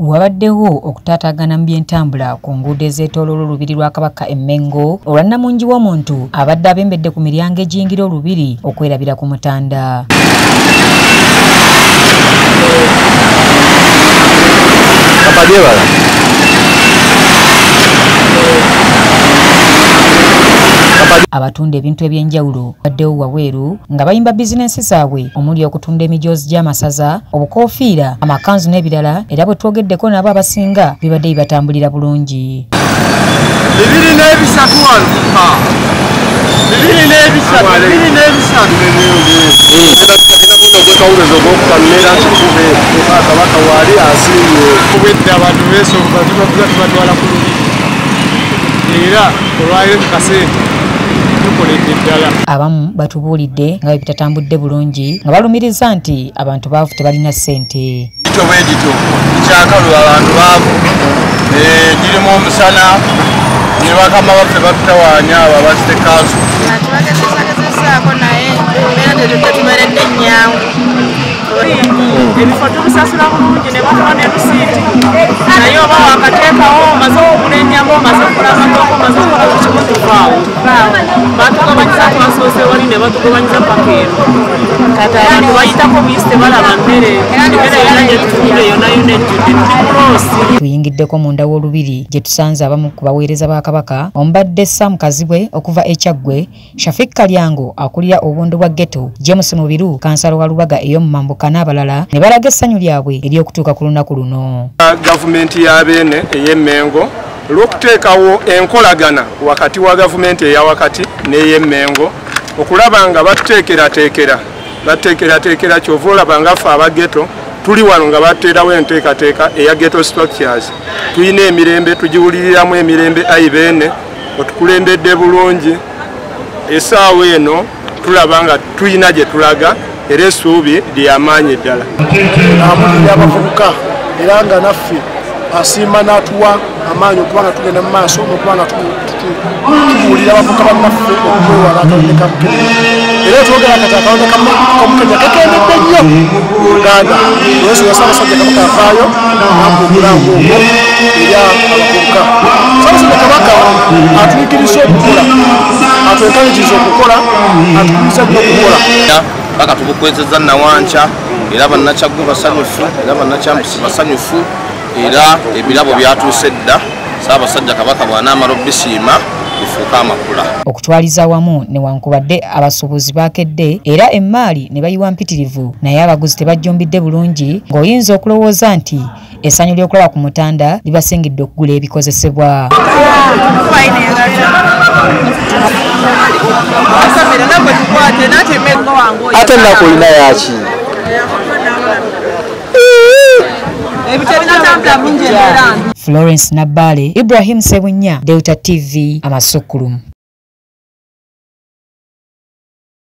wabaddewo okutaataagana mu byentambula ku nguudo ezeetooloola olubiri lwa kabaka emmengo olwannamungi w'omuntu abadde abembedde ku miryango egiyingira olubiri okwerabira ku mutanda. Kapadyebala abatunda ebintu ebyenjawulo. Baddewo wabweru nga bayimba bizinensi zaabwe omuli okutunda emijoozi gy'amasaza obukoofiira amakanzu n'ebirala era bwe twogeddeko nabo abasinga bibadde bibatambulira bulungi. Bibiri n'ebisatu wano bibiri n'ebisatu bibiri n'ebisatu. Okwekawulezo ogwokutamera kikube kabaka waali asiimye obwedda abantu tubavuga tubatwala ku lubiri era olwaliro tukasente tukoledde ddala abamu batubuulidde nga bwe bitatambudde bulungi nga balumiriza nti abantu baavu tebalina ssente. Kityo bwe kityo kyakalu abantu baavu. Girimu omusana ne bakama baffe batutawaanya abo abazite kanso tubagezesagezesaako naye era tetuberedde ennyangu. Ebifo tubisasula bulungi ne batuwa ne lusiiti naye okugula ennyama omaze okugula amatooka omaze okukola ku kimu tuvaawo batugabanyiza twasoose wali ne batugabanyiza paka eno kati abantu bayitako buyisi tebalaba mmere emmere yona gyetutunda yonayona ejjudde tuli kuloosi tuyingiddeko munda w'olubiri gye tusanze abamu ku baweereza ba kabaka. Omubadde sam kazibwe okuva ekyaggwe shafik kalyango akulira obuwundu bwa geto james mubiru kansala wa lubaga ey'omumambuka n'abalala ne balaga essanyu lyabwe ery'okutuuka ku lunaku luno. Gavumenti ya beene ey'emmengo olw'okuteekawo enkolagana wakati wa gavumenti eyawakati n'ey'emmengo okulaba nga batuteekerateekera bateekerateekera kyova olaba nga ffe abageto tuli wano nga bateerawo enteekateeka eya geto structures. Tulina emirembe tugiwuliriramu emirembe ayi beene otukulembedde bulungi. Esaawa eno tulaba nga tulina gye tulaga era essuubi lyamaanyi ddala. Amulira abavubuka era nga naffe asiima n'atuwa amaanyi okuba nga tugenda mu maaso nokuba nga tubuulira abavubuka bannaffe okwewala akawonde ka mukenya era twogera kati akawonde ka mukenya kakendedde nnyo. Mu uganda olwensi yasaabasajja kabaka avaayo nampa omulango ogwo eri abavubuka. Saabasajja kabaka atuyigiriza okukola atwenkaliriza okukola atukubiriza nnyo okukola. Paka tubukwezeza nawanca era bannakyagwe basanyufu era bannakyambusi basanyufu era ebirabo byatuuse dda. Saabasajja kabaka bw'anaamala obisiima bifuuka amakula. Okutwaliza wamu newankubadde abasuubuzi bakedde era emmaali ne bayiwa mpitirivu. Naye abaguzi tebajjumbidde bulungi ng'oyinza okulowooza nti essanyu ly'okulaba ku mutanda libasingidde okugula ebikozesebwa. Ate ennaku olina yaki florence Nabale, ibrahim sebunya delta tv amasukulumu